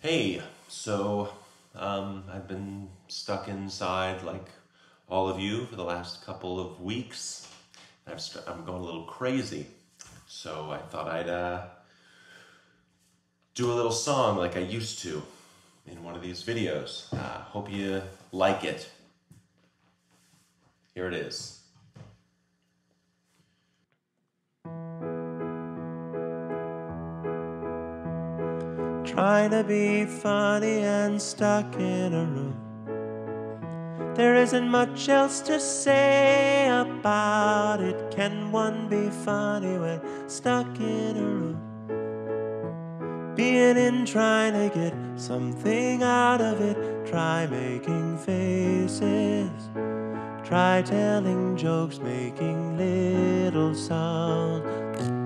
Hey, so um, I've been stuck inside like all of you for the last couple of weeks. i am st- going a little crazy. So I thought I'd uh, do a little song like I used to in one of these videos. Uh, hope you like it. Here it is. trying to be funny and stuck in a room. There isn't much else to say about it. Can one be funny when stuck in a room? Being in trying to get something out of it. Try making faces. Try telling jokes, making little sounds.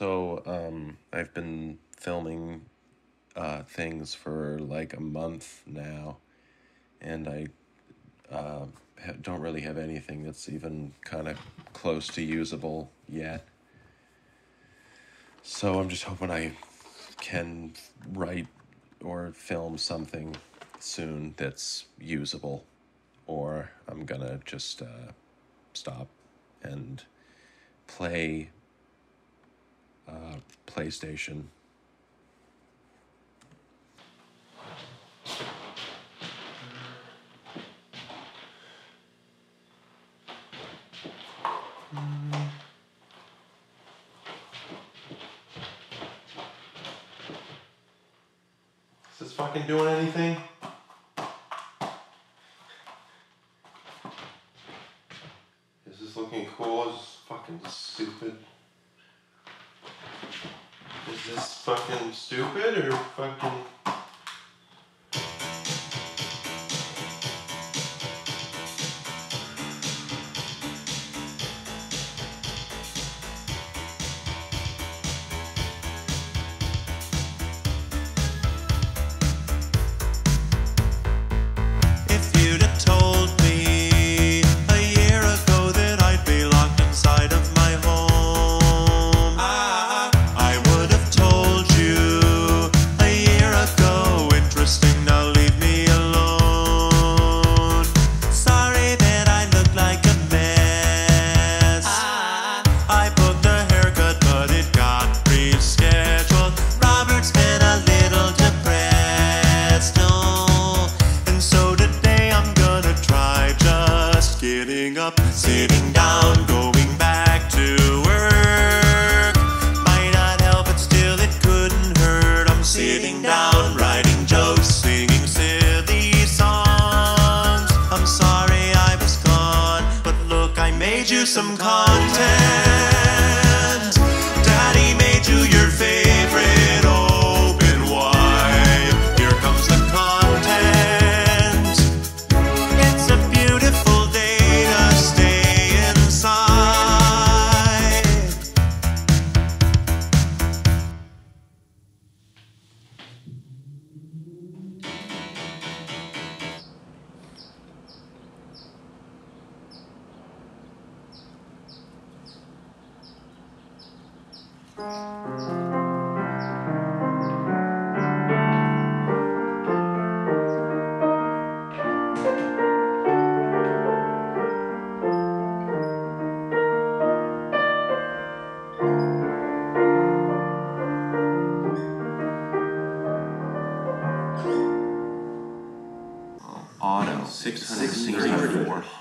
So um, I've been filming uh, things for like a month now, and I uh, ha- don't really have anything that's even kind of close to usable yet. So I'm just hoping I can write or film something soon that's usable, or I'm gonna just uh, stop and play uh, PlayStation. Is this fucking doing anything? Is this looking cool? Is this fucking stupid? Is this fucking stupid or fucking...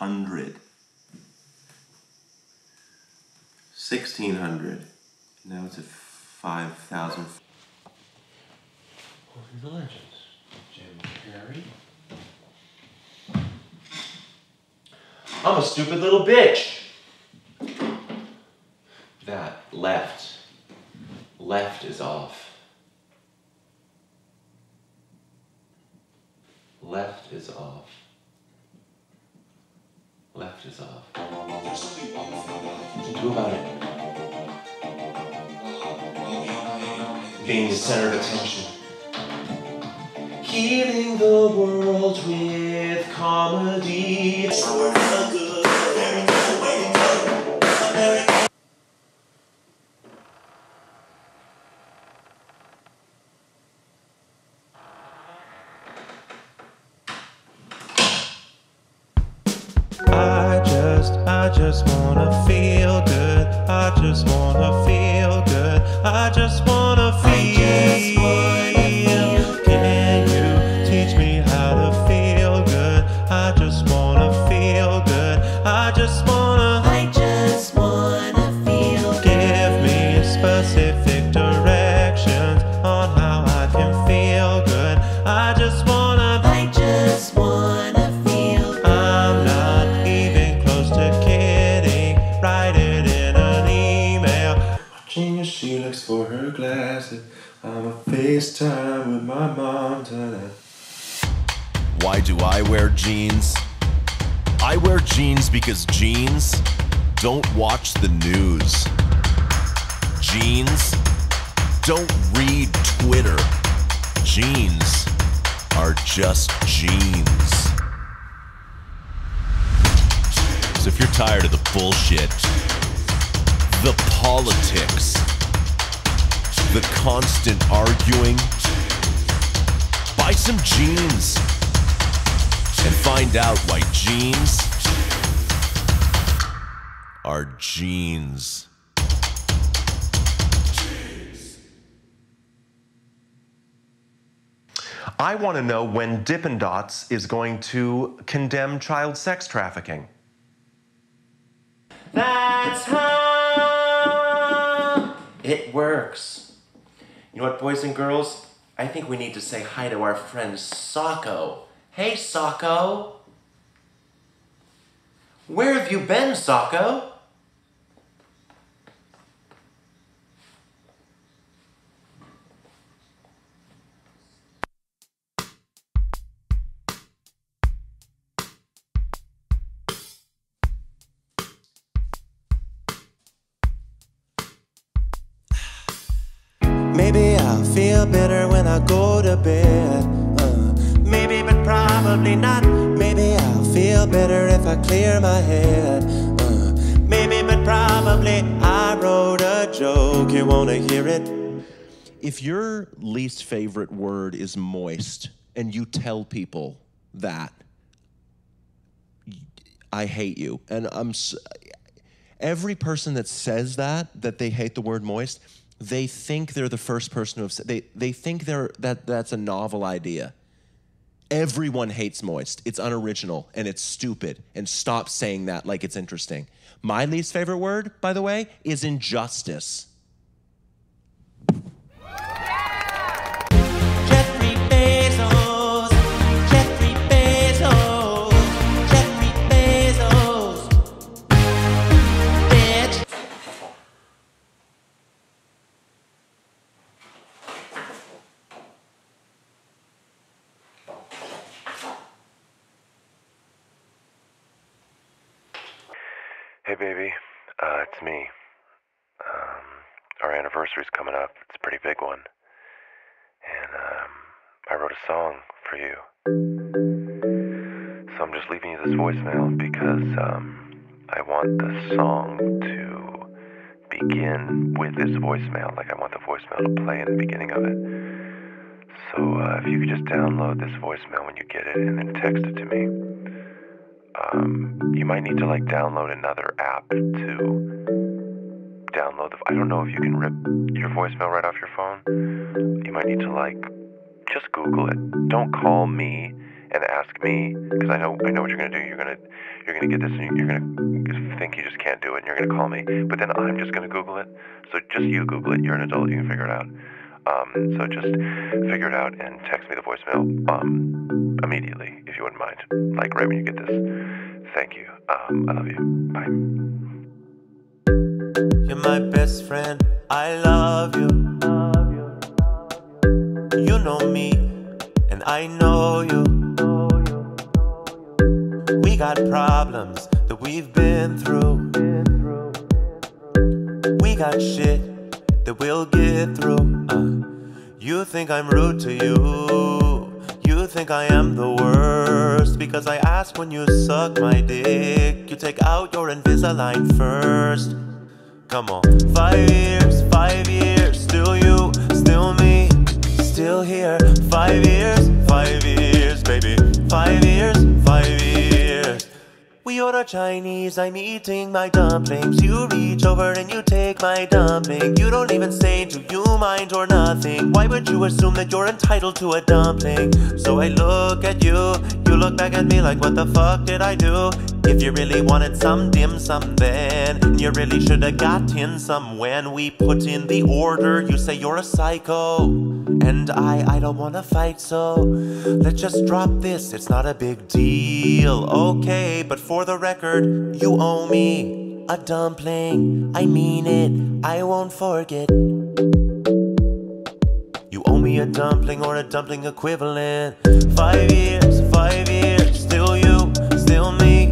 hundred. Sixteen hundred. Now it's at five thousand. Well, these are legends. Jim Carrey. I'm a stupid little bitch. jeans because jeans don't watch the news. Jeans don't read Twitter. Jeans are just jeans. So if you're tired of the bullshit, the politics, the constant arguing, buy some jeans and find out why jeans are jeans. I want to know when Dippin' Dots is going to condemn child sex trafficking. That's how it works. You know what, boys and girls? I think we need to say hi to our friend Socko. Hey, Socko. Where have you been, Socko? Maybe I'll feel better when I go I clear my head. Uh, maybe, but probably I wrote a joke. You wanna hear it? if your least favorite word is moist and you tell people that i hate you and i'm every person that says that that they hate the word moist they think they're the first person to have said they, they think they're that that's a novel idea everyone hates moist. It's unoriginal and it's stupid. And stop saying that like it's interesting. My least favorite word by the way is injustice anniversary's coming up. It's a pretty big one. And um, I wrote a song for you. So I'm just leaving you this voicemail because um, I want the song to begin with this voicemail. Like, I want the voicemail to play in the beginning of it. So uh, if you could just download this voicemail when you get it and then text it to me um, you might need to like download another app to download the. I don't know if you can rip your voicemail right off your phone. You might need to like just Google it. Don't call me and ask me because I know I know what you're gonna do. You're gonna you're gonna get this and you're gonna think you just can't do it and you're gonna call me. But then I'm just gonna Google it. So just you Google it. You're an adult. You can figure it out. Um, so just figure it out and text me the voicemail um, immediately if you wouldn't mind. Like right when you get this. Thank you. Um, I love you. Bye. You're my best friend. I love you. You know me, and I know you. We got problems that we've been through. We got shit that we'll get through. Uh, you think I'm rude to you. You think I am the worst because I ask when you suck my dick. You take out your Invisalign first. Come on. Five years, five years, still you, still me, still here. Five years, five years, baby. Five years, five years. We order Chinese, I'm eating my dumplings. You reach over and you take my dumpling. You don't even say, do you mind or nothing? Why would you assume that you're entitled to a dumpling? So I look at you, you look back at me like, what the fuck did I do? If you really wanted some dim sum then, you really should have gotten some when we put in the order. You say you're a psycho, and I, I don't wanna fight, so let's just drop this. It's not a big deal, okay? But for the record, you owe me a dumpling. I mean it, I won't forget. You owe me a dumpling or a dumpling equivalent. Five years, five years, still you, still me,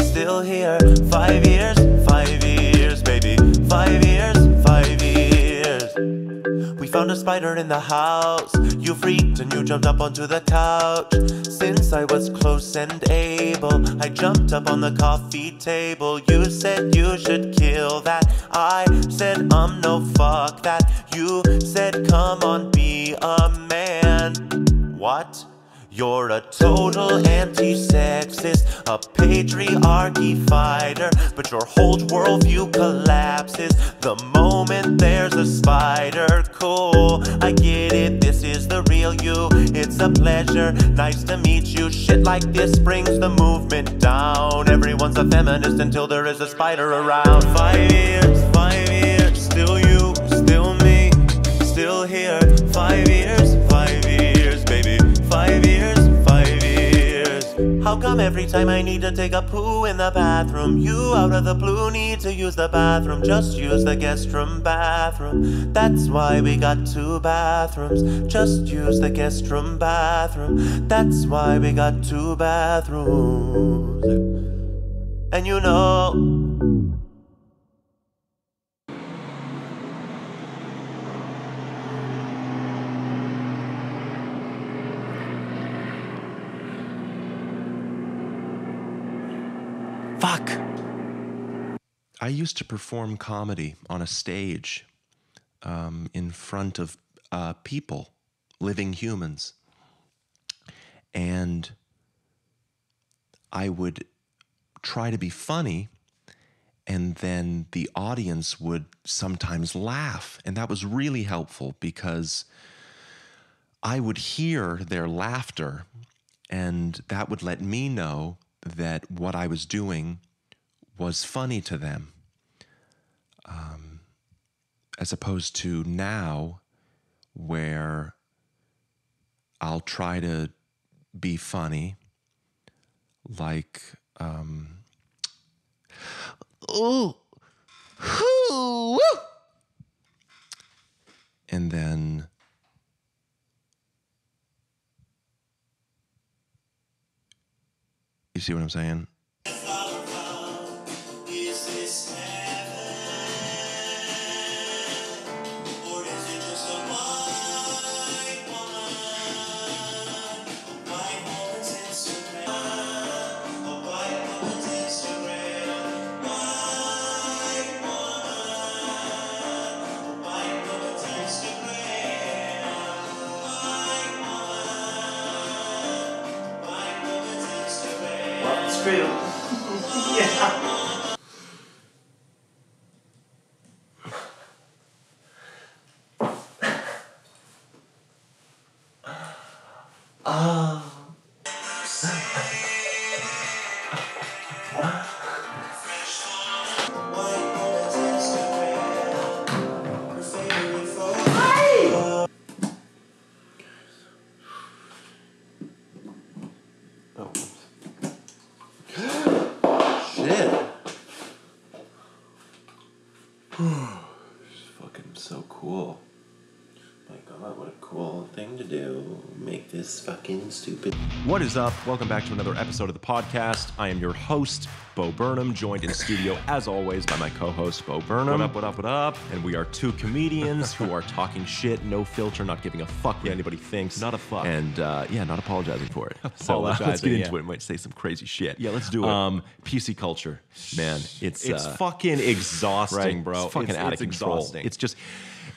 still here. Five years, five years, baby. Five years, five years. Found a spider in the house. You freaked and you jumped up onto the couch. Since I was close and able, I jumped up on the coffee table. You said you should kill that. I said, I'm no, fuck that. You said, come on, be a man. What? You're a total anti-sexist, a patriarchy fighter, but your whole worldview collapses the moment there's a spider. Cool, I get it, this is the real you. It's a pleasure, nice to meet you. Shit like this brings the movement down. Everyone's a feminist until there is a spider around. Five years, five years, still you, still me, still here. Five years, five years, Every time I need to take a poo in the bathroom, you out of the blue need to use the bathroom? Just use the guest room bathroom. That's why we got two bathrooms. Just use the guest room bathroom. That's why we got two bathrooms. And you know. Fuck. I used to perform comedy on a stage um, in front of uh, people, living humans. And I would try to be funny, and then the audience would sometimes laugh. And that was really helpful because I would hear their laughter, and that would let me know that what I was doing was funny to them. Um, as opposed to now, where I'll try to be funny, like, um, oh, woo," and then you see what I'm saying? Well, Make this fucking stupid. What is up? Welcome back to another episode of the podcast. I am your host, Bo Burnham, joined in studio as always by my co-host Bo Burnham. What up, what up, what up? And we are two comedians who are talking shit, no filter, not giving a fuck what anybody thinks. Not a fuck. And uh, yeah, not apologizing for it. So uh, let's get into yeah. it. Might say some crazy shit. Yeah, let's do it. Um, PC culture, man, it's It's uh, fucking exhausting, right, bro. It's fucking It's- out it's of control. exhausting. It's just.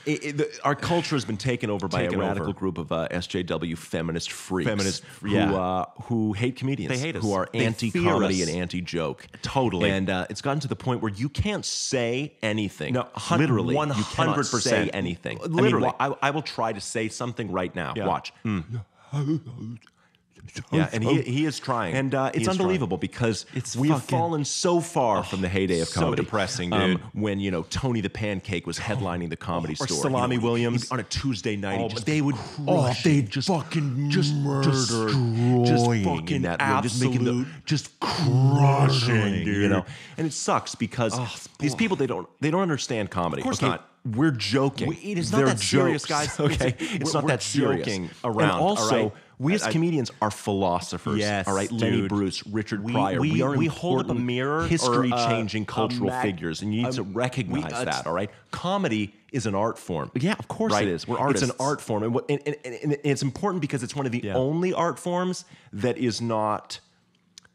It, it- the, our culture has been taken over by Taken a over. radical group of uh, SJW feminist freaks, Feminist- who yeah. uh, who hate comedians, They hate us. who are They anti-comedy and anti-joke, Totally. And uh, it's gotten to the point where you can't say anything. No, hun- literally, one hundred say percent. anything. Literally. I, mean, I, I will try to say something right now. Yeah. Watch. Yeah, and he, he is trying, And, uh, it's is trying. unbelievable because it's we have fallen so far from the heyday of comedy. so depressing, Um, dude. when you know Tony the Pancake was headlining the comedy Or store, Salami you know, Williams. on a Tuesday night, Oh, just they would oh, they just fucking just murder, just fucking in that room, just making the- just crushing, you know. And it sucks because Oh, these people they don't they don't understand comedy. Of course okay? not. We're joking. We- it is not They're that serious, jokes, guys. Okay, It's- it's not that serious. joking And around, all also, right? We as I- comedians are philosophers. Yes, all right. Lenny. Bruce, Richard We- Pryor. we- are we hold up a mirror uh, history-changing a cultural mag- figures, and you need a- to recognize we- uh, that. All right. Comedy is an art form. Yeah, of course right? it is. We're artists. It's an art form, and, what- and, and, and, and it's important because it's one of the Yeah. only art forms that is not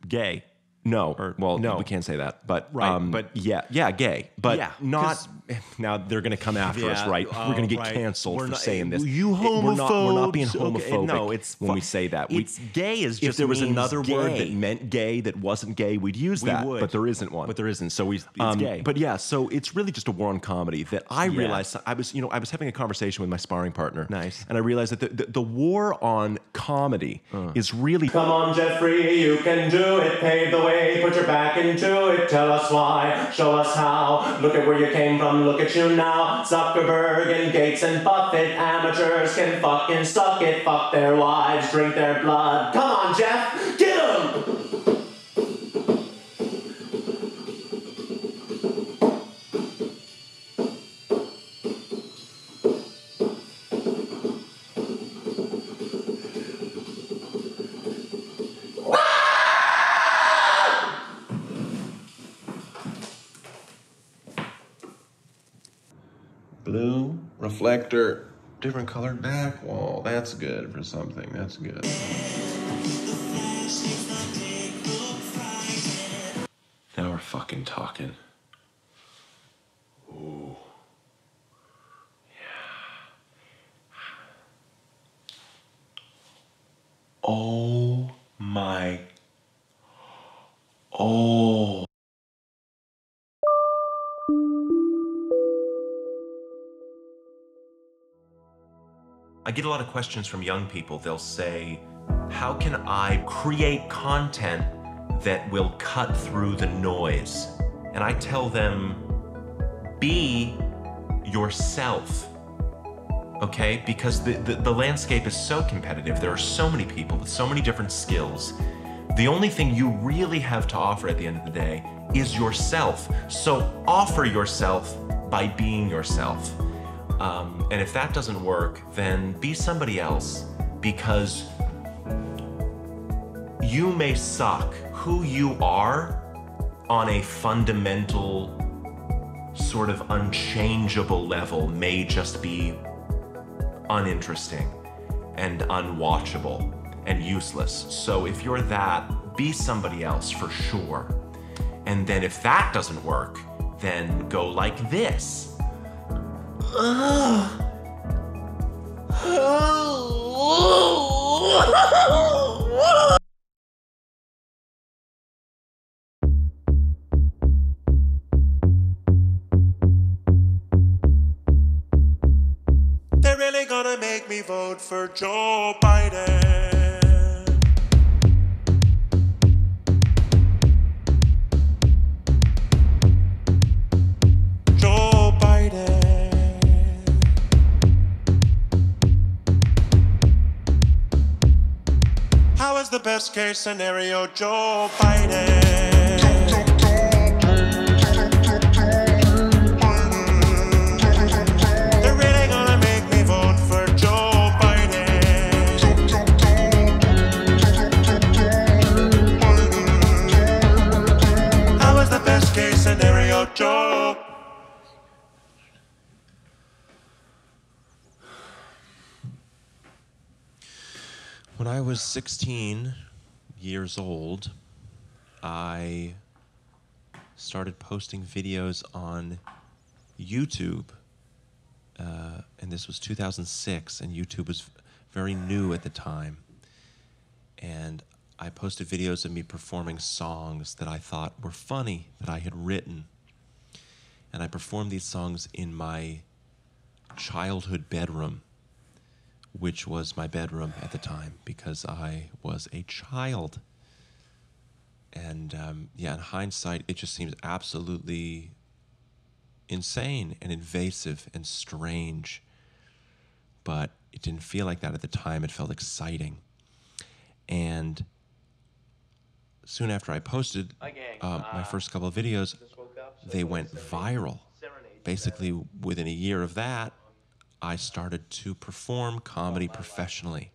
gay. no. Or- well, no. we can't say that, but Right, um, but- yeah, yeah, gay, but Yeah, not. 'Cause- Now they're going to come after us, right? oh, We're going to get right. canceled We're for not- saying this. You It- We're not, we're not being homophobes. Okay, homophobic. no, it's when fu- we say that. We- it's gay is just if there was means another word that meant gay that wasn't gay, we'd use We that. would. But there isn't one. But there isn't. So we it's Um, gay. But yeah, so it's really just a war on comedy that I Yeah. realized I was, you know, I was having a conversation with my sparring partner. Nice. And I realized that the, the, the war on comedy is really Come on, Jeffrey, you can do it. Pave the way, put your back into it. Tell us why, show us how. Look at where you came from, look at you now. Zuckerberg and Gates and Buffett, amateurs can fucking suck it. Fuck their wives, drink their blood. Come on, Jeff, Reflector, different colored back wall. That's good for something. That's good. Now we're fucking talking. Ooh. Yeah. Oh my. Oh. I get a lot of questions from young people. They'll say, How can I create content that will cut through the noise? And I tell them, Be yourself. Okay? Because the, the, the landscape is so competitive. There are so many people with so many different skills. The only thing you really have to offer at the end of the day is yourself. So offer yourself by being yourself. Um, and if that doesn't work, then be somebody else because you may suck. Who you are on a fundamental, sort of unchangeable level may just be uninteresting and unwatchable and useless. So if you're that, be somebody else for sure. And then if that doesn't work, then go like this. They're really gonna make me vote for Joe Biden. Case scenario, Joe? Biden. They're really gonna make me vote for Joe Biden. When I was 16 years old, I started posting videos on YouTube. Uh, and this was 2006, and YouTube was very new at the time. And I posted videos of me performing songs that I thought were funny that I had written. And I performed these songs in my childhood bedroom which was my bedroom at the time because I was a child. And um, yeah, in hindsight, it just seems absolutely insane and invasive and strange. But it didn't feel like that at the time. It felt exciting. And soon after I posted um, my first couple of videos, they went viral. Basically, within a year of that, I started to perform comedy professionally.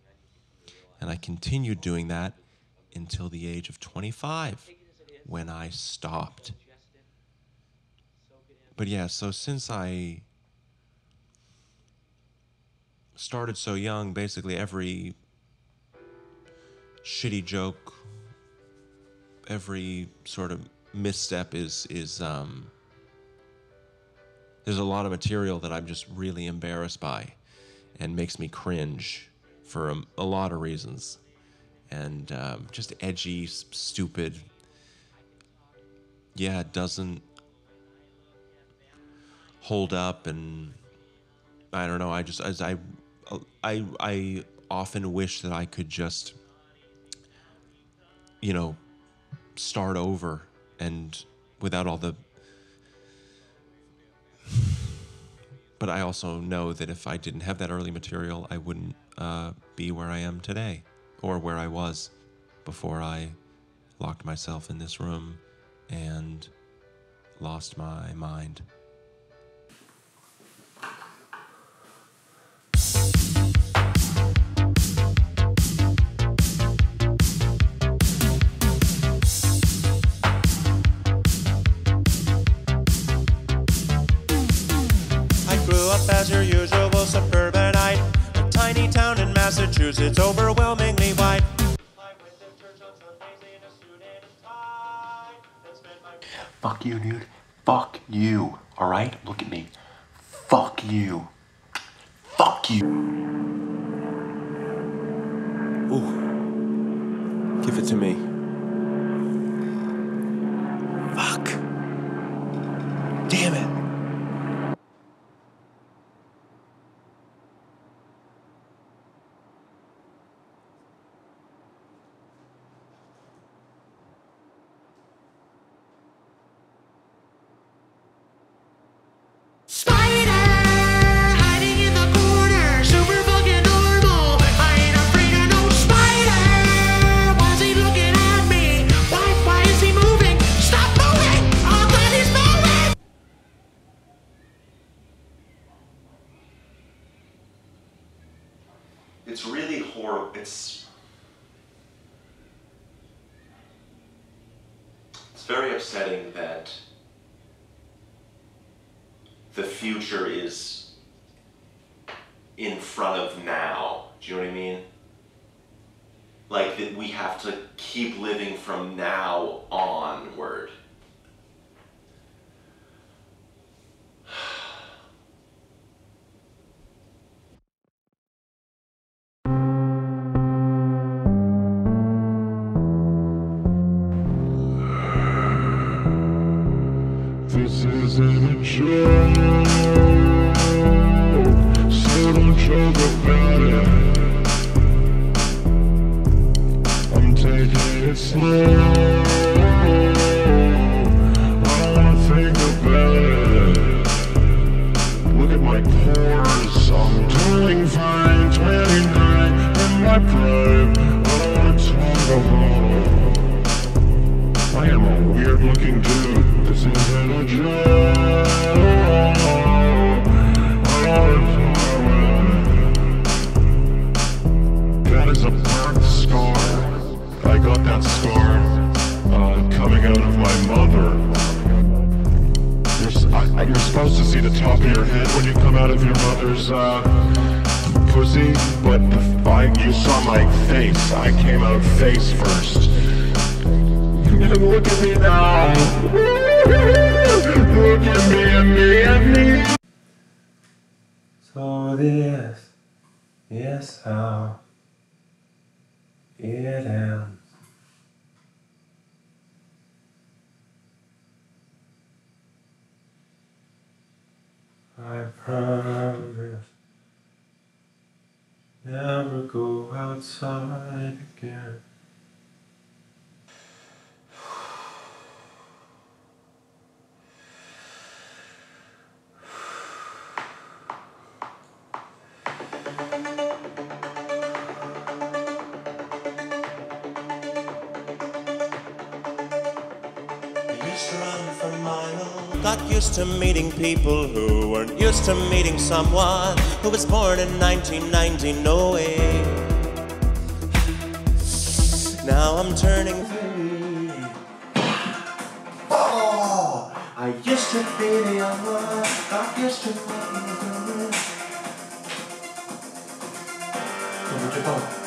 And I continued doing that until the age of 25 when I stopped. But yeah, so since I started so young, basically every shitty joke, every sort of misstep is is um there's a lot of material that I'm just really embarrassed by and makes me cringe for a, a lot of reasons. And um, just edgy, stupid. Yeah, it doesn't hold up and I don't know. I just as I I I often wish that I could just you know start over and without all the but I also know that if I didn't have that early material, I wouldn't uh, be where I am today or where I was before I locked myself in this room and lost my mind. As your usual suburbanite, a tiny town in Massachusetts, overwhelmingly white. Fuck you, dude. Fuck you. Alright? Look at me. Fuck you. Fuck you. Ooh. Give it to me. Fuck. Damn it. Have to keep living from now onward. Used to meeting people who weren't used to meeting someone who was born in 1990. No way. Now I'm turning. Oh, I used to be the one. I used to be the So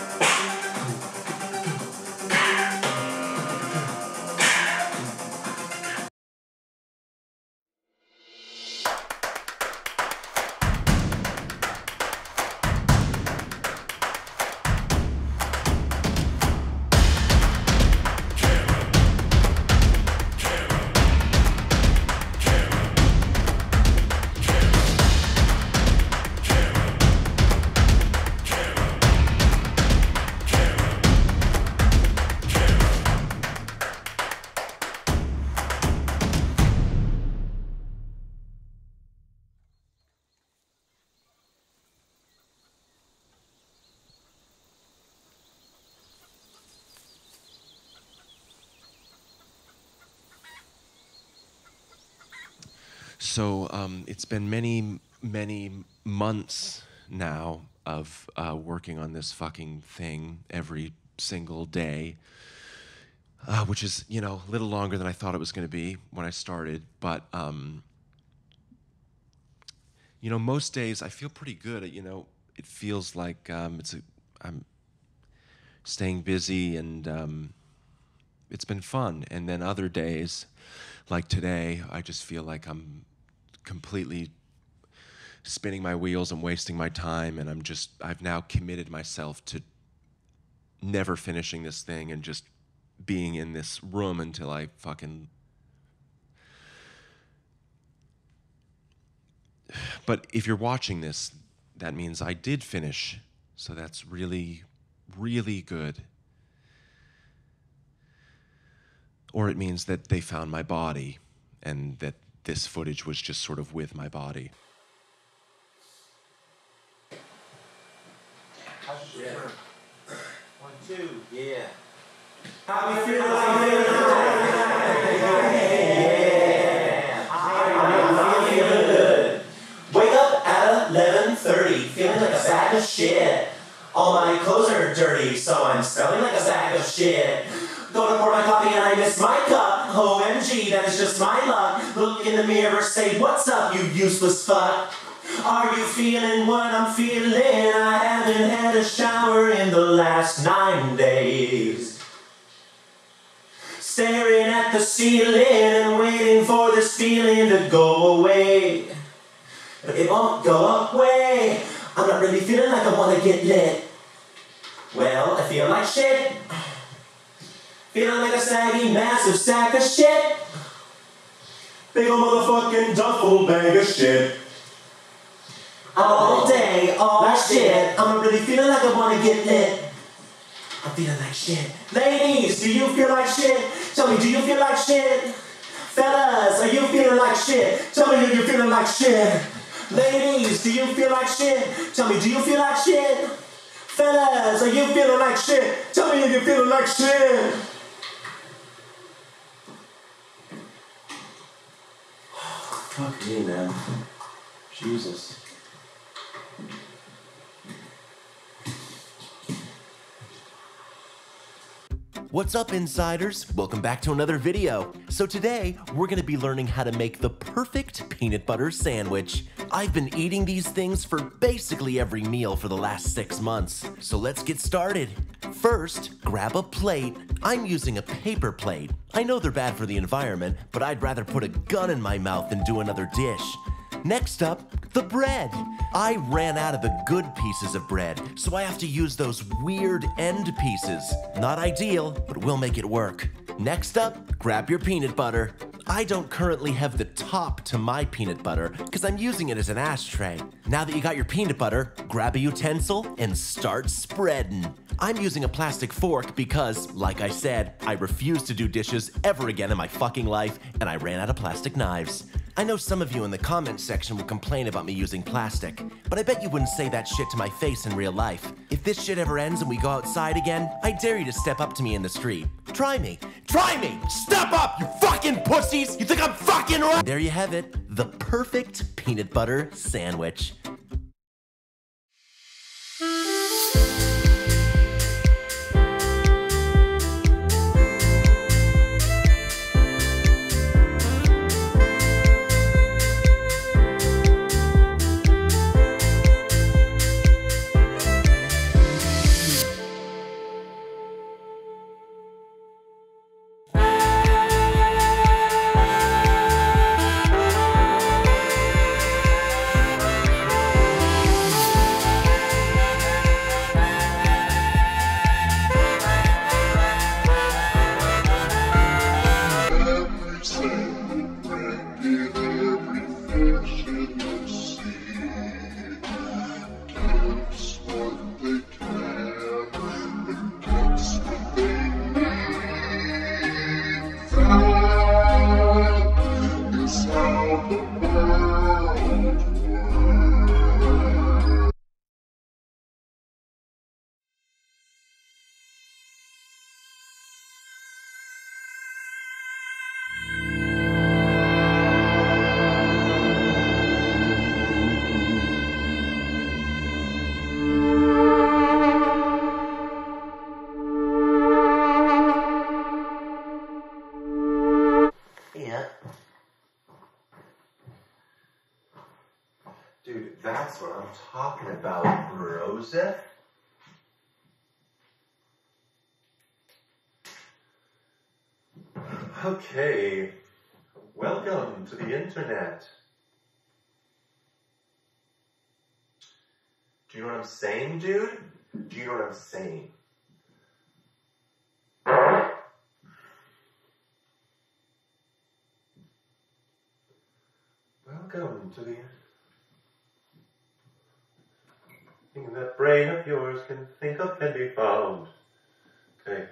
it's been many, many months now of uh, working on this fucking thing every single day, uh, which is, you know, a little longer than I thought it was going to be when I started. But, um, you know, most days I feel pretty good. You know, it feels like um, it's a, I'm staying busy and um, it's been fun. And then other days, like today, I just feel like I'm completely spinning my wheels and wasting my time. And I'm just, I've now committed myself to never finishing this thing and just being in this room until I fucking. But if you're watching this, that means I did finish. So that's really, really good. Or it means that they found my body and that this footage was just sort of with my body. One, two, yeah. How we feel like I'm feeling good. Wake up at 11:30, feeling like a sack of shit. All my clothes are dirty, so I'm smelling like a sack of shit. Go to pour my coffee and I miss my cup. OMG, that is just my luck. Look in the mirror, say, What's up, you useless fuck? Are you feeling what I'm feeling? I haven't had a shower in the last nine days. Staring at the ceiling and waiting for this feeling to go away. But it won't go away. I'm not really feeling like I wanna get lit. Well, I feel like shit. Feeling like a saggy, massive sack of shit. Big ol' motherfucking duffel bag of shit. All day, all shit. I'm really feeling like I wanna get lit. I'm feeling like shit. Ladies, do you feel like shit? Tell me, do you feel like shit? Fellas, are you feeling like shit? Tell me, are you feeling like shit? Ladies, do you feel like shit? Tell me, do you feel like shit? Fellas, are you feeling like shit? Tell me if you're feeling like shit. Fuck me, man. Jesus. What's up, insiders? Welcome back to another video. So today, we're gonna be learning how to make the perfect peanut butter sandwich. I've been eating these things for basically every meal for the last six months. So let's get started. First, grab a plate. I'm using a paper plate. I know they're bad for the environment, but I'd rather put a gun in my mouth than do another dish. Next up, the bread. I ran out of the good pieces of bread, so I have to use those weird end pieces. Not ideal, but we'll make it work. Next up, grab your peanut butter. I don't currently have the top to my peanut butter because I'm using it as an ashtray. Now that you got your peanut butter, grab a utensil and start spreading. I'm using a plastic fork because, like I said, I refuse to do dishes ever again in my fucking life and I ran out of plastic knives. I know some of you in the comments section will complain about me using plastic, but I bet you wouldn't say that shit to my face in real life. If this shit ever ends and we go outside again, I dare you to step up to me in the street. Try me. Try me! Step up, you fucking pussies! You think I'm fucking right? There you have it. The perfect peanut butter sandwich. Talking about, Broseph. Okay, welcome to the internet. Do you know what I'm saying, dude? Do you know what I'm saying? Welcome to the thing that brain of yours can think of can be found. Okay.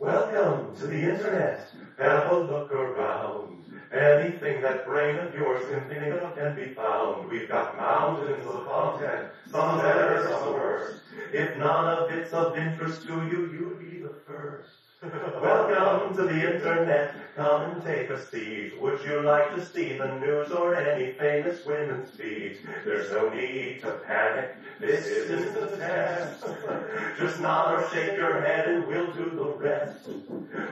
Welcome to the internet. Have a look around. Anything that brain of yours can think of can be found. We've got mountains of content, some better, some worse. If none of it's of interest to you, you'd be the first. Welcome to the internet. Come and take a seat. Would you like to see the news or any famous women's feet? There's no need to panic. This isn't a test. Just nod or shake your head and we'll do the rest.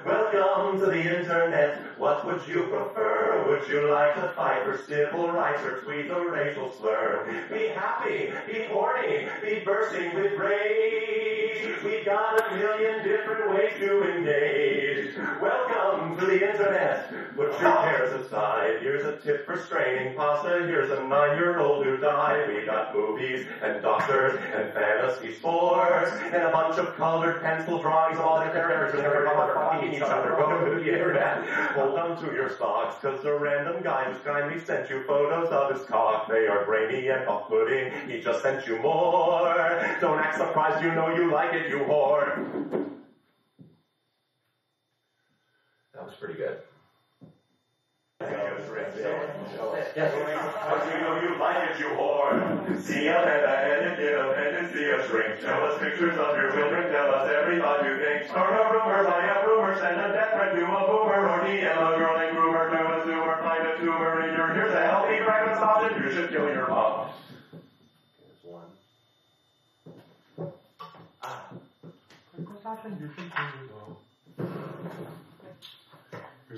Welcome to the internet. What would you prefer? Would you like to fight for civil rights or tweet a racial slur? Be happy, be horny, be bursting with rage. We got a million different ways to engage. Welcome to the internet. Put your cares aside. Here's a tip for straining pasta. Here's a nine-year-old who died. We got movies and doctors and fantasy sports and a bunch of colored pencil drawings of all the characters and every motherfucking each other. To the internet. Hold on to your socks, cause a random guy just kindly sent you photos of his cock. They are grainy and off-putting. He just sent you more. Don't act surprised, you know you like it, you whore. That was pretty good. Yes, you know you like it, you whore. See a head ahead and get a and see a shrink. Show us pictures of your children, tell us every thought you think. Start a rumor, buy a rumor, send a death threat to a boomer, or DM a girl named Groomer to a zoomer, find a tumor in your, here's a healthy breakfast option, you should kill your mom. Here's one. Ah. Breakfast option, you should kill your mom.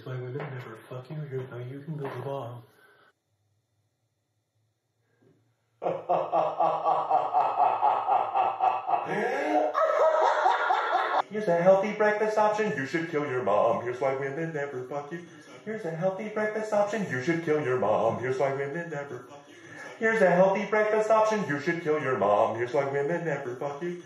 Why women never fuck you. How you can build a bomb. Here's a healthy breakfast option. You should kill your mom. Here's why women never fuck you. Here's a healthy breakfast option. You should kill your mom. Here's why women never fuck you. Here's a healthy breakfast option. You should kill your mom. Here's why women never fuck you.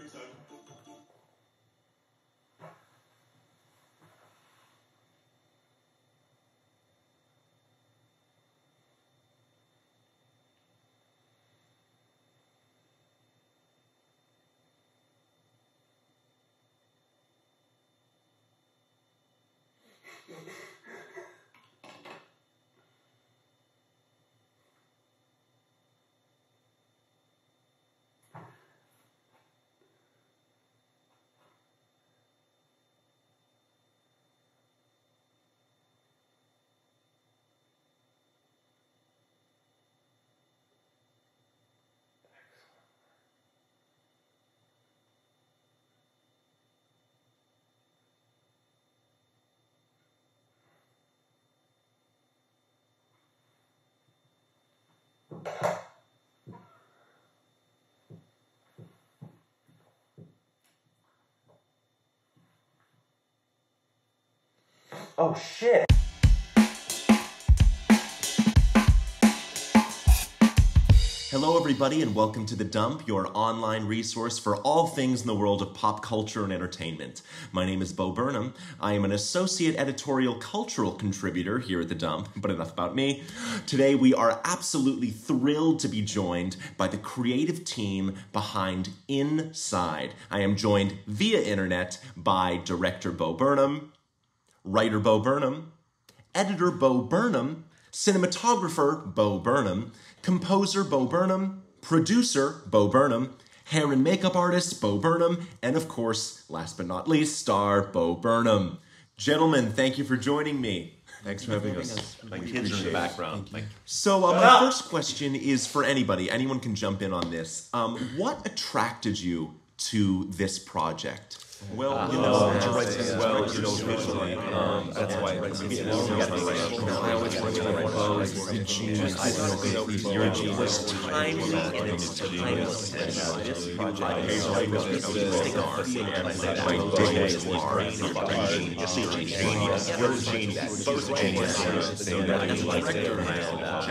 Oh shit. Hello, everybody, and welcome to The Dump, your online resource for all things in the world of pop culture and entertainment. My name is Bo Burnham. I am an associate editorial cultural contributor here at The Dump, but enough about me. Today, we are absolutely thrilled to be joined by the creative team behind Inside. I am joined via internet by director Bo Burnham, writer Bo Burnham, editor Bo Burnham, cinematographer Bo Burnham, composer Bo Burnham, producer Bo Burnham, hair and makeup artist Bo Burnham, and of course, last but not least, star Bo Burnham. Gentlemen, thank you for joining me. Thanks for having us. My We kids are in the background. So, uh, my first question is for anybody. Anyone can jump in on this. Um, what attracted you to this project? Well, Uh, you know, uh, well, you know, visually, um, that's why you know, you gotta be- I always want to like close the genius. I don't know if genius. Tiny and it's tiny. This project is right with this big arm, and I say that my dick is large. You see, genius. You're a genius. Both geniuses. So that you like it or not.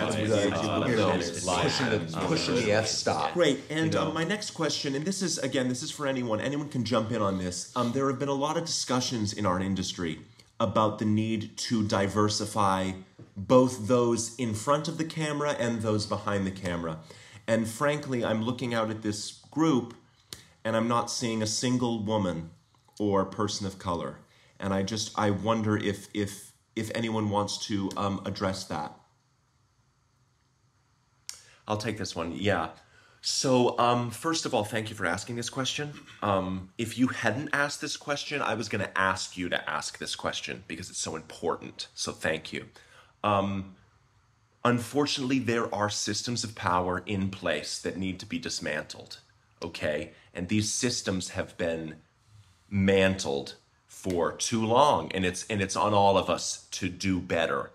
Pushing the pushing the f stop. Great. And um, my next question, and this is again, this is for anyone. Anyone can jump in on this. Um, there have been a lot of discussions in our industry about the need to diversify both those in front of the camera and those behind the camera. And frankly, I'm looking out at this group, and I'm not seeing a single woman or person of color. And I just I wonder if if if anyone wants to um, address that. I'll take this one. Yeah. So, um, first of all, thank you for asking this question. Um, if you hadn't asked this question, I was going to ask you to ask this question because it's so important. So, thank you. Um, unfortunately, there are systems of power in place that need to be dismantled. Okay? And these systems have been mantled for too long, and it's and it's on all of us to do better.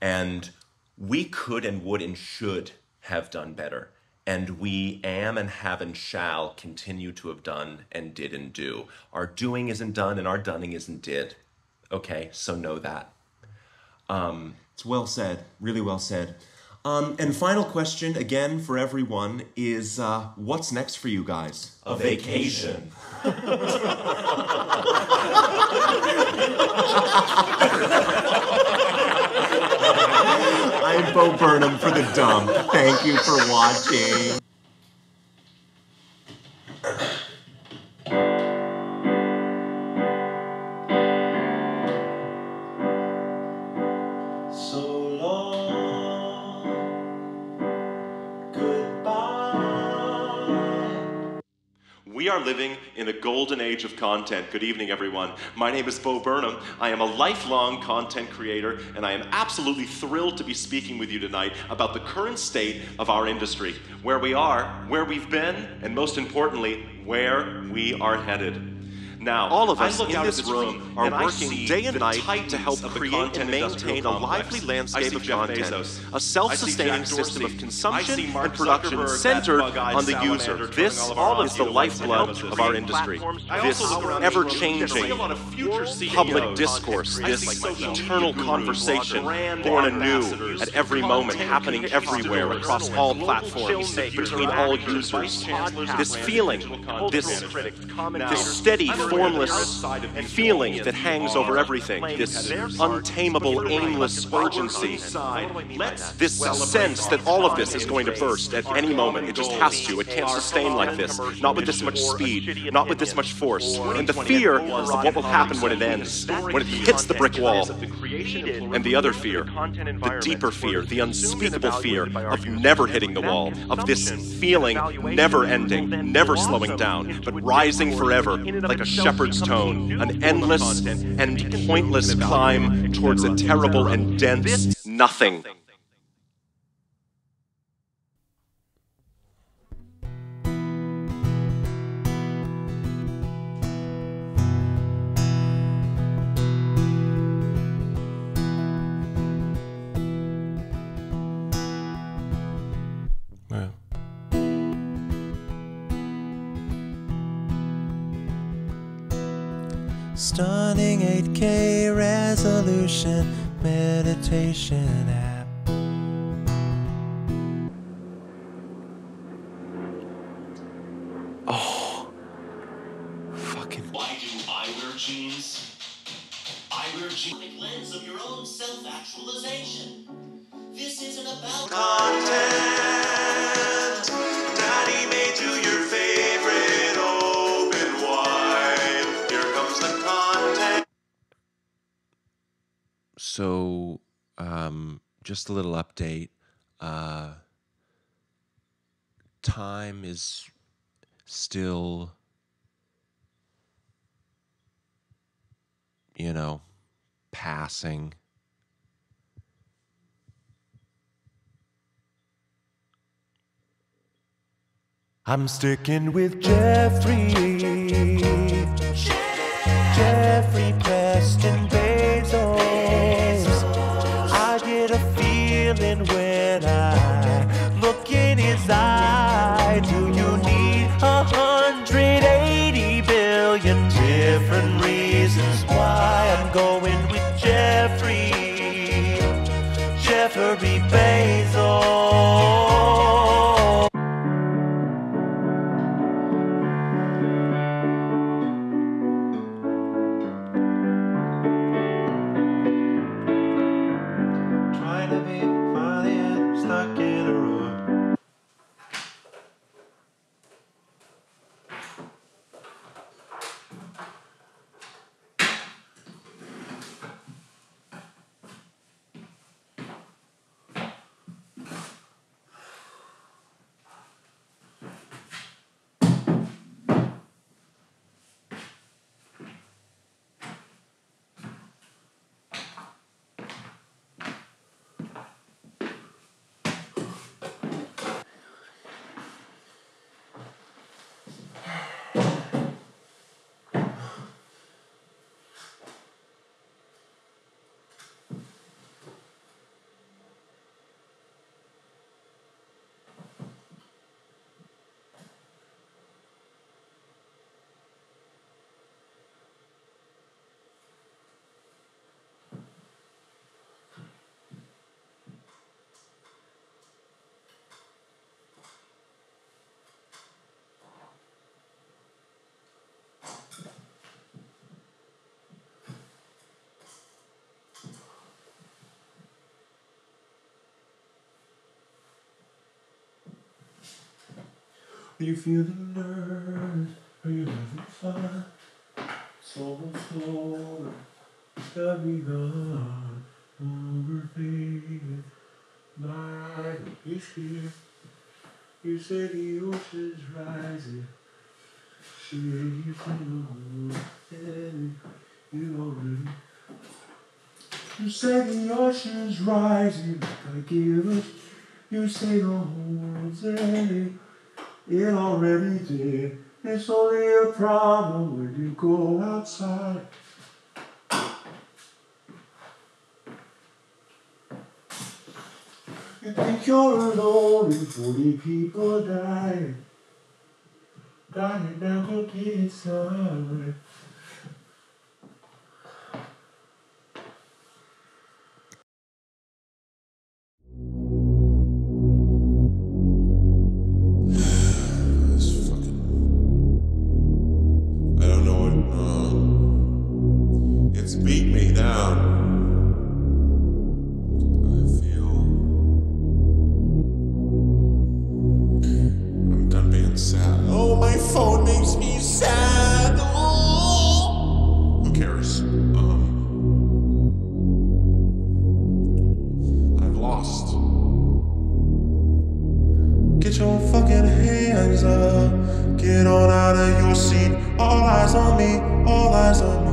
And we could and would and should have done better. And we am and have and shall continue to have done and did and do. Our doing isn't done and our dunning isn't did. Okay, so know that. Um, it's well said, really well said. Um, and final question, again for everyone, is uh, what's next for you guys? A vacation. I'm Bo Burnham for the Dump. Thank you for watching. Are living in a golden age of content. Good evening, everyone. My name is Bo Burnham. I am a lifelong content creator, and I am absolutely thrilled to be speaking with you tonight about the current state of our industry, where we are, where we've been, and most importantly, where we are headed. Now, all of us in this room are working day and night to help create and maintain a lively landscape of content, Bezos. a self-sustaining I see Jack system of consumption I see Mark and production centered on the user. This all is the lifeblood of our industry. This also look around ever-changing I see a lot of future CEOs, public discourse, this eternal conversation, born anew at every moment, happening everywhere across all platforms, between all users. This feeling, this, this steady, I'm aware that formless outside of these feeling that hangs over everything, this untamable, but you're right, aimless urgency, this sense that all of this is going to burst at any moment. It just has to. It can't sustain like this. Not with this much speed. Not with this much force. And the fear is of what will happen when it ends. When it hits the brick wall. because of the creation And the other fear, the deeper fear, the unspeakable fear evaluated by our of never hitting the wall, of this feeling never ending, never slowing down, but rising forever in and of like a Shepard's tone, an endless and pointless climb towards a terrible and dense nothing. Stunning 8K resolution meditation app. Oh, fucking. Why do I wear jeans? I wear jeans. Like lens of your own self-actualization. This isn't about Content. So, um, just a little update. Uh, time is still, you know, passing. I'm sticking with Jeffrey. Are you feeling nervous? Are you having fun? Almost over. Got me gone. Overthinking. Night is here. You say the ocean's rising. See you feel and you already. You say the ocean's rising I give it. You say the whole world's ending. It already did. It's only a problem when you go outside. You think you're alone and 40 people dying. Dying down to get inside. Lost. Get your fucking hands up. Get on out of your seat. All eyes on me. All eyes on me.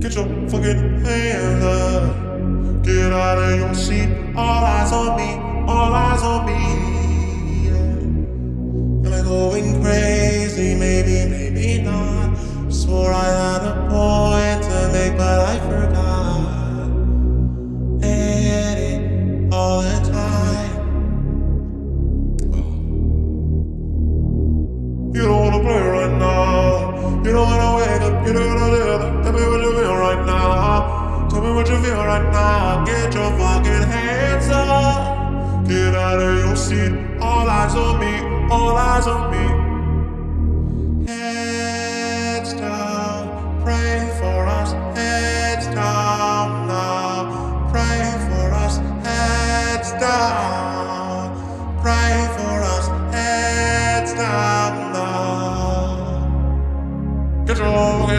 Get your fucking hands up. Get out of your seat. All eyes on me. All eyes on me. Am I going crazy? Maybe, maybe not. Swore I had a point to make, but I forgot. You don't wanna wake up. You don't wanna live. Tell me what you feel right now. Tell me what you feel right now. Get your fucking hands up. Get out of your seat. All eyes on me. All eyes on me. Heads down. Pray for us. Heads down now. Pray for us. Heads down. Get.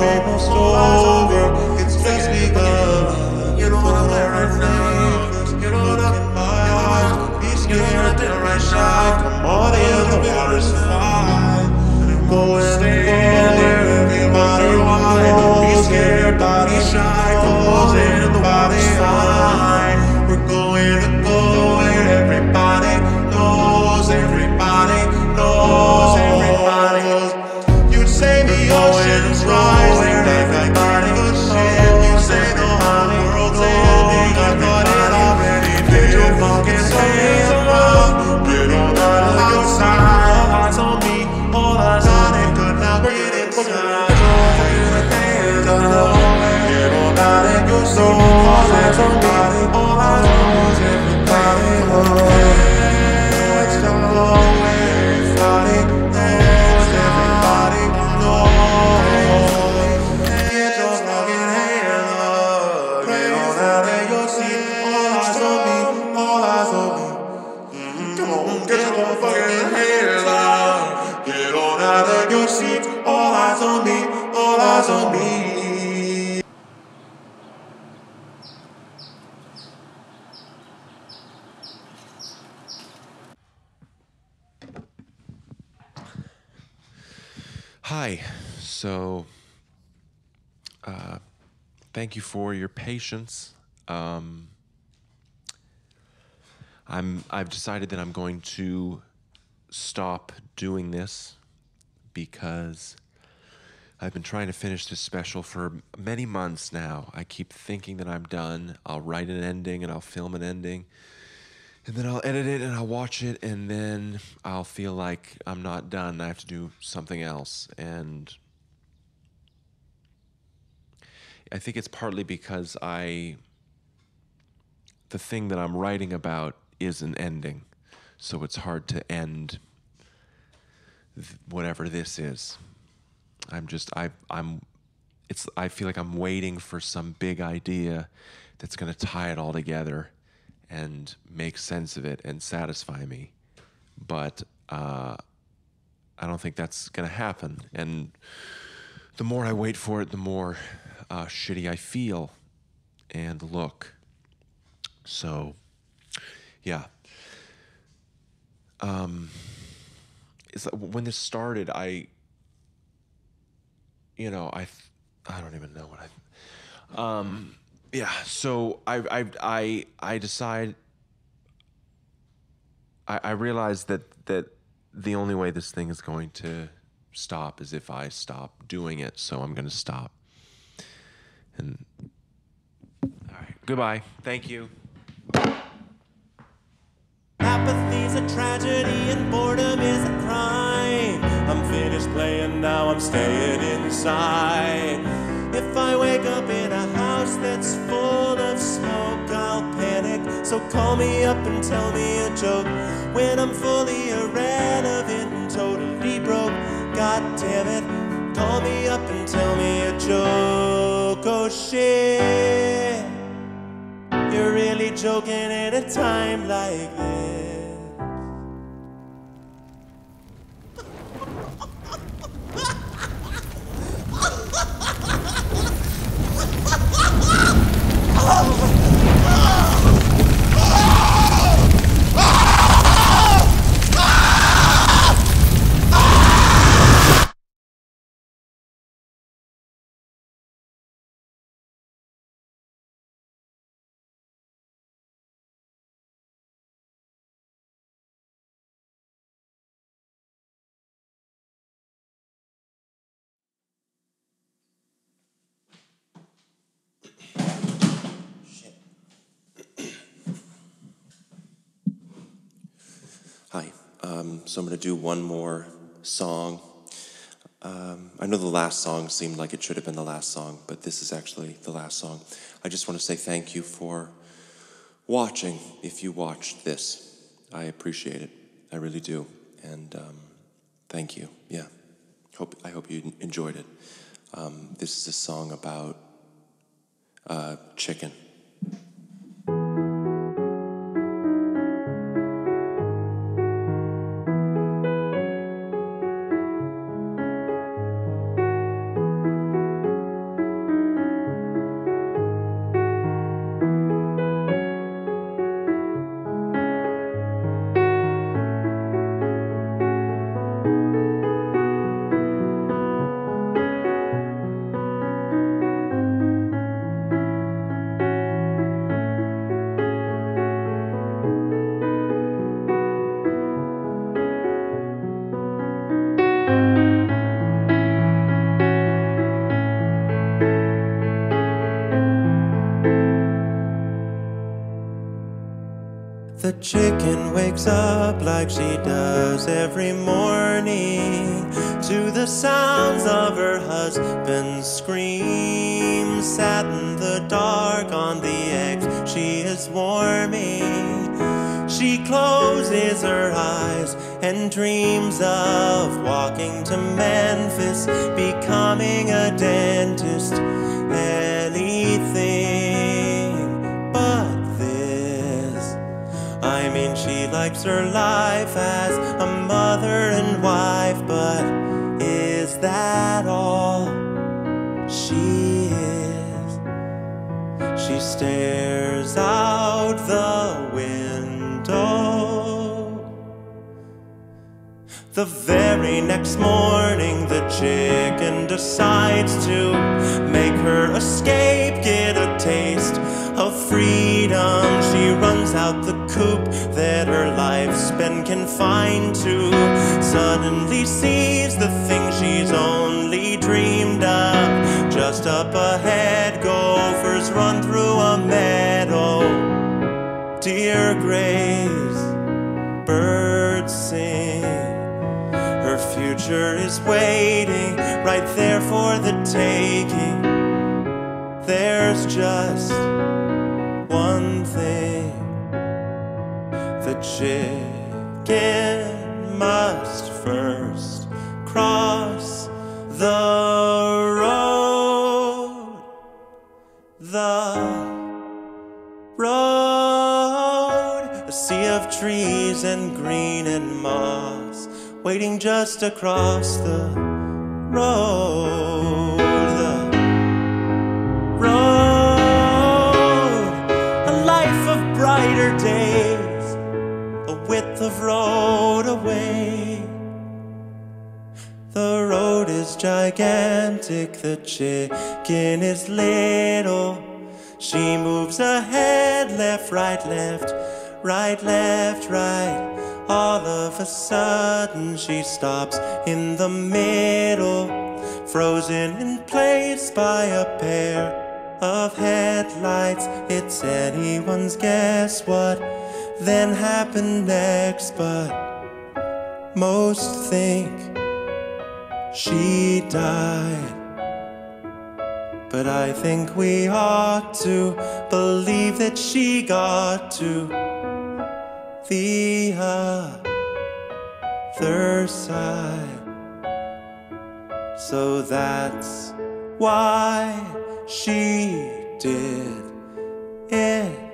Get on. It's just. You don't wanna play right now. You. You don't be scared. Come on in. The water's fine. And there. Everybody why? Don't be scared. Body shy. Come on in. The fine. Out of thank you for your patience. Um, I'm. I've decided that I'm going to stop doing this because I've been trying to finish this special for many months now. I keep thinking that I'm done. I'll write an ending and I'll film an ending. And then I'll edit it and I'll watch it and then I'll feel like I'm not done. I have to do something else. And I think it's partly because I the thing that I'm writing about is an ending. So it's hard to end th- whatever this is. I'm just I I'm it's I feel like I'm waiting for some big idea that's going to tie it all together and make sense of it and satisfy me. But uh, I don't think that's going to happen. And the more I wait for it, the more uh, shitty I feel and look. So, yeah. Um, it's like when this started, I, you know, I, I don't even know what I, um, yeah. So I, I, I, I decide. I, I realize that that the only way this thing is going to stop is if I stop doing it. So I'm going to stop. And all right, goodbye. Thank you. Apathy's a tragedy and boredom is a crime. I'm finished playing now, I'm staying inside. If I wake up in a house that's full of smoke, I'll panic. So call me up and tell me a joke. When I'm fully irrelevant and totally broke, god damn it. Call me up and tell me a joke. Oh shit. You're really joking at a time like this. Hi. so I'm going to do one more song. Um, I know the last song seemed like it should have been the last song, but this is actually the last song. I just want to say thank you for watching. If you watched this, I appreciate it. I really do. And um, thank you. Yeah. Hope I hope you enjoyed it. Um, this is a song about uh, chicken. Like she does every morning to the sounds of her husband's scream. Sat in the dark on the eggs she is warming. She closes her eyes and dreams of walking to Memphis, becoming a dentist, likes her life as a mother and wife, but is that all she is? She stares out the window. The very next morning, the chicken decides to make her escape, get a taste of freedom. Been confined to. Suddenly sees the thing she's only dreamed of. Just up ahead, gophers run through a meadow. Dear grace, birds sing. Her future is waiting right there for the taking. There's just one thing the must first cross the road. The road. A sea of trees and green and moss, waiting just across the road. The road, a life of brighter days, width of road away. The road is gigantic, the chicken is little. She moves ahead, left, right, left, right, left, right. All of a sudden, she stops in the middle, frozen in place by a pair of headlights. It's anyone's guess what then happened next, but most think she died. But I think we ought to believe that she got to the other side. So that's why she did it.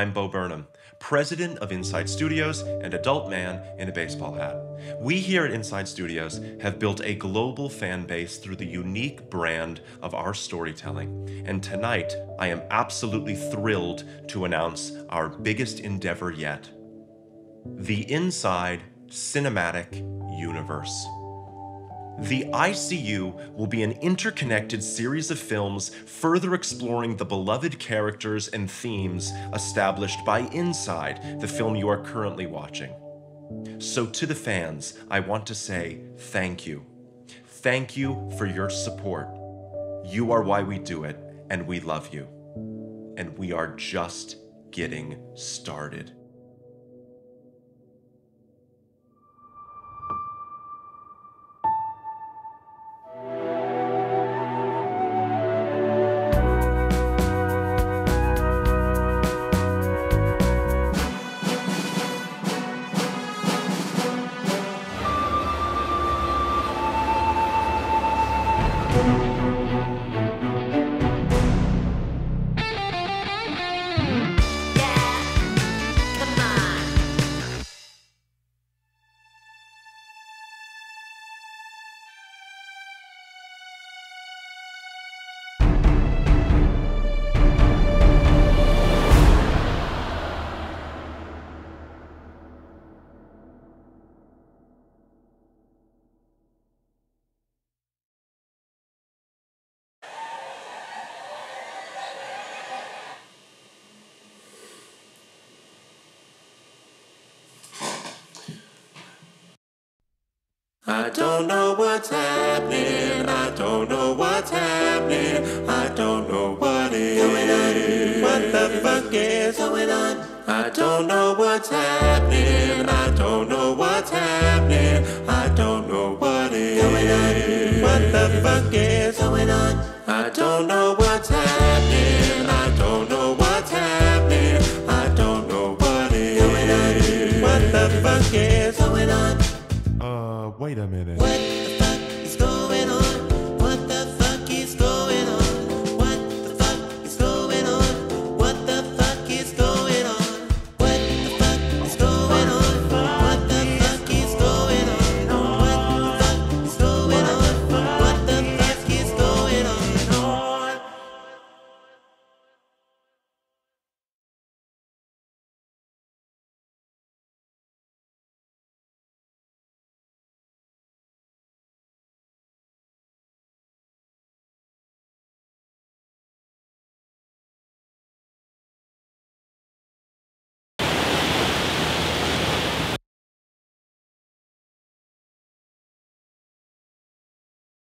I'm Bo Burnham, president of Inside Studios and adult man in a baseball hat. We here at Inside Studios have built a global fan base through the unique brand of our storytelling. And tonight, I am absolutely thrilled to announce our biggest endeavor yet the Inside Cinematic Universe. The ICU will be an interconnected series of films further exploring the beloved characters and themes established by Inside, the film you are currently watching. So, to the fans, I want to say thank you. Thank you for your support. You are why we do it, and we love you. And we are just getting started. I don't know what's happening. I don't know what's happening. I don't know what is. What the fuck is going on? I don't know what's happening.